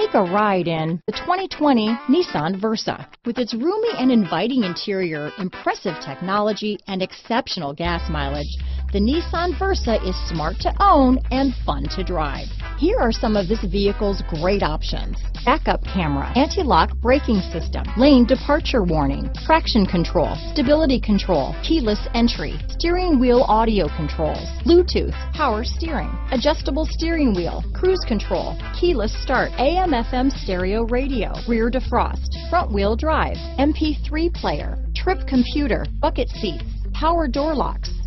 Take a ride in the 2020 Nissan Versa. With its roomy and inviting interior, impressive technology, and exceptional gas mileage, the Nissan Versa is smart to own and fun to drive. Here are some of this vehicle's great options. Backup camera, anti-lock braking system, lane departure warning, traction control, stability control, keyless entry, steering wheel audio controls, Bluetooth, power steering, adjustable steering wheel, cruise control, keyless start, AM FM stereo radio, rear defrost, front wheel drive, MP3 player, trip computer, bucket seats, power door locks.